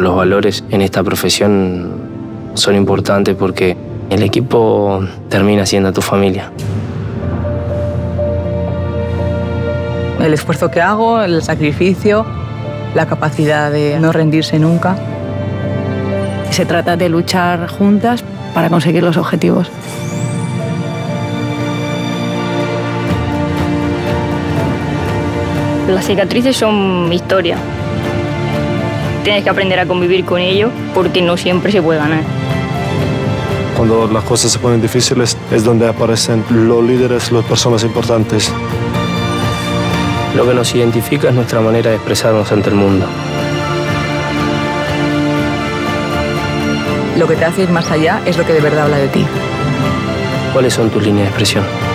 Los valores en esta profesión son importantes porque el equipo termina siendo tu familia. El esfuerzo que hago, el sacrificio, la capacidad de no rendirse nunca. Se trata de luchar juntas para conseguir los objetivos. Las cicatrices son historia. Tienes que aprender a convivir con ello porque no siempre se puede ganar. Cuando las cosas se ponen difíciles es donde aparecen los líderes, las personas importantes. Lo que nos identifica es nuestra manera de expresarnos ante el mundo. Lo que te hace ir más allá es lo que de verdad habla de ti. ¿Cuáles son tus líneas de expresión?